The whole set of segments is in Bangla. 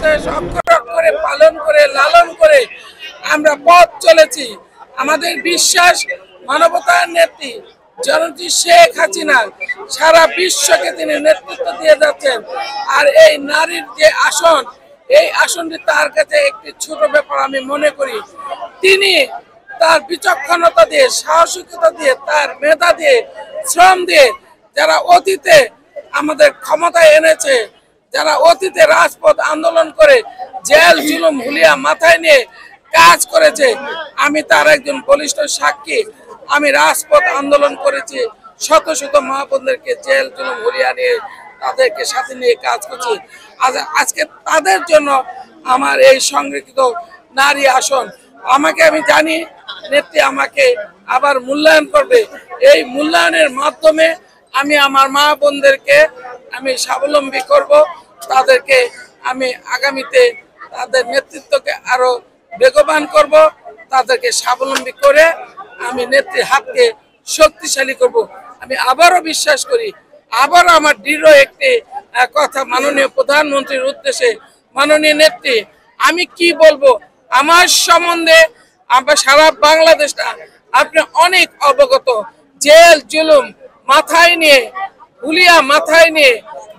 মতাদর্শ অক্ষর করে, পালন করে, লালন করে আমরা পথ চলেছি। আমাদের বিশ্বাস, মানবতার নেত্রী জনতি শেখ হাসিনা সারা বিশ্বকে তিনি নেতৃত্ব দিয়ে যাচ্ছেন। আর এই নারীর যে আসন, এই আসনটি তার কাছে একটি ছোট ব্যাপার আমি মনে করি। তিনি তার বিচক্ষণতা দিয়ে, সাহসিকতা দিয়ে, তার মেধা দিয়ে, শ্রম দিয়ে যারা অতীতে আমাদের ক্ষমতায় এনেছে যারা অতীতে রাজপথ আন্দোলন করে জেল, জুলুম, হুলিয়া মাথায় নিয়ে কাজ করেছে, আমি তার একজন বলিষ্ঠ সাক্ষী। আমি রাজপথ আন্দোলন করেছি, শত শত মহাপনদেরকে জেল, জুলুম, হুলিয়া নিয়ে তাদেরকে সাথে নিয়ে কাজ করছি। আজ, আজকে তাদের জন্য আমার এই সংরক্ষিত নারী আসন। আমাকে আমি জানি, নেত্রী আমাকে আবার মূল্যায়ন করবে। এই মূল্যায়নের মাধ্যমে আমি আমার মা বোনদেরকে আমি স্বাবলম্বী করব। তাদেরকে আমি আগামীতে তাদের নেতৃত্বকে আরও বেগবান করব। তাদেরকে স্বাবলম্বী করে আমি নেত্রীর হাতকে শক্তিশালী করব। আমি আবারও বিশ্বাস করি, আবার আমার দৃঢ় একটি কথা মাননীয় প্রধানমন্ত্রীর উদ্দেশ্যে, মাননীয় নেত্রী, আমি কি বলব? আমার সম্বন্ধে আমরা সারা বাংলাদেশটা আপনি অনেক অবগত। জেল, জুলুম মাথায় নিয়ে হুলিয়া মাথায় নিয়ে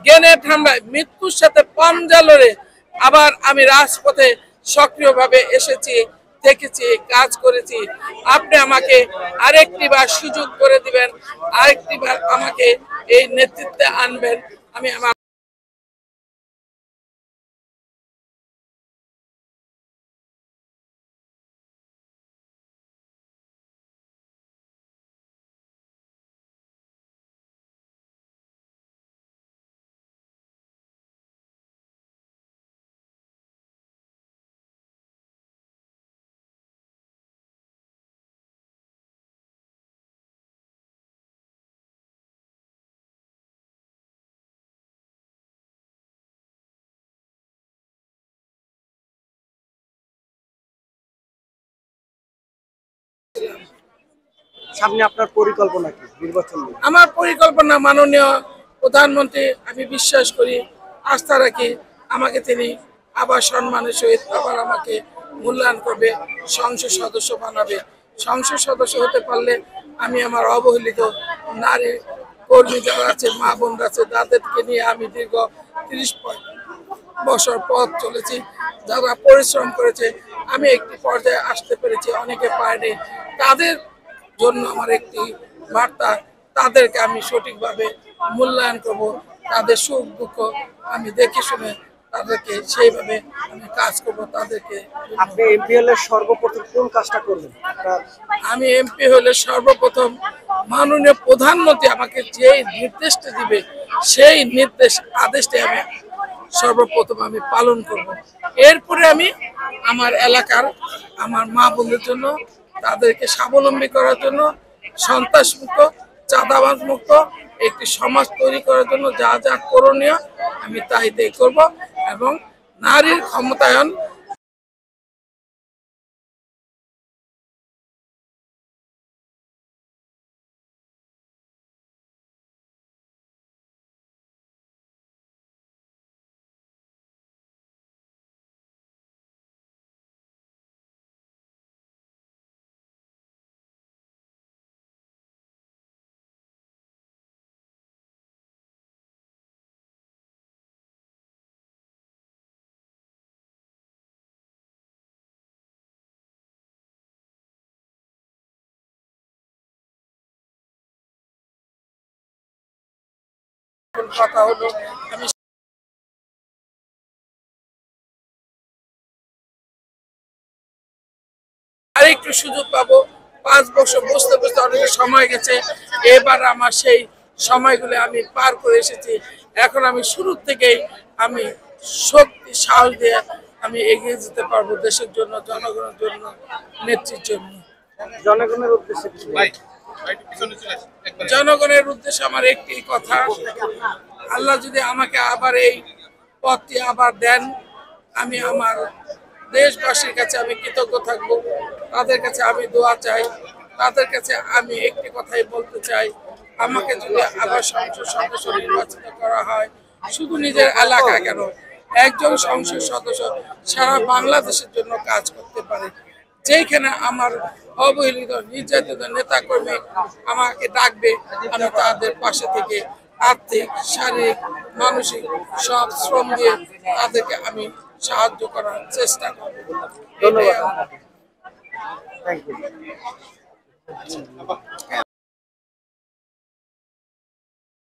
জ্ঞানের ঠান্ডায় মৃত্যুর সাথে পাঞ্জা লড়ে আবার আমি রাজপথে সক্রিয়ভাবে এসেছি, দেখেছি, কাজ করেছি। আপনি আমাকে আরেকটি বার সুযোগ করে দিবেন, আরেকটি বার আমাকে এই নেতৃত্বে আনবেন। আমি আমার সামনে আপনার পরিকল্পনা কি, নির্বাচন আমার পরিকল্পনা মাননীয় প্রধানমন্ত্রী, আমি বিশ্বাস করি, আস্থা রাখি, আমাকে তিনি আবার সম্মানের সহিত আবার আমাকে মূল্যায়ন করবে, সংসদ সদস্য বানাবে। সংসদ সদস্য হতে পারলে আমি আমার অবহেলিত নারী কর্মী যারা আছে, মা বোনরা আছে, তাদেরকে নিয়ে আমি দীর্ঘ তিরিশ বছর পথ চলেছি। যারা পরিশ্রম করেছে, আমি একটি পর্যায়ে আসতে পেরেছি, অনেকে পায়নি। তাদের জন্য আমার একটি বার্তা তাদেরকে আমি সঠিকভাবে মূল্যায়ন করব তাদের সুখ দুঃখ আমি দেখে শুনে তাদেরকে সেইভাবে আমি কাজ করব তাদেরকে আপনি এমপিএল এর সর্বপ্রথম কোন কাজটা করবেন? আমি এমপি হলে সর্বপ্রথম মাননীয় প্রধানমন্ত্রী আমাকে যে নির্দেশটা দিবে সেই নির্দেশ আদেশটা আমি সর্বপ্রথম আমি পালন করব। এরপরে আমি আমার এলাকার আমার মা বোনদের জন্য তাদেরকে স্বাবলম্বী করার জন্য সন্ত্রাস মুক্ত চাঁদাবাজ মুক্ত একটি সমাজ তৈরি করার জন্য যা যা করণীয়, আমি তাই দেখব করব এবং নারীর ক্ষমতায়ন কথা হলো আমি আরেকটু সুযোগ পাবো। পাঁচ বছর বসতে বসতে অনেক সময় গেছে। এবার আমার সেই সময়গুলো আমি পার করে এসেছি। এখন আমি শুরু থেকেই আমি শক্তি সাহস দিয়ে আমি এগিয়ে যেতে পারব দেশের জন্য জনগণের জন্য নেত্রীর জন্য। জনগণের উদ্দেশ্যে? জনগণের উদ্দেশ্যে আমার একটি কথা। আল্লাহ যদি আমাকে আবার এই পথটি আবার দেন, আমি আমার দেশবাসীর কাছে আমি কৃতজ্ঞ থাকব। তাদের কাছে আমি দোয়া চাই। তাদের কাছে আমি একটি কথাই বলতে চাই। আমাকে যদি আবার সংসদ সদস্য নির্বাচিত করা হয়, শুধু নিজের এলাকা কেন? একজন সংসদ সদস্য সারা বাংলাদেশের জন্য কাজ করতে পারে। যেখানে আমার অবহেলিত নির্যাতিত নেতা কর্মী আমাকে ডাকবে আমি তাদের পাশে থেকে আর্থিক শারীরিক মানসিক সব শ্রম দিয়ে তাদেরকে আমি সাহায্য করার চেষ্টা করব। ধন্যবাদ।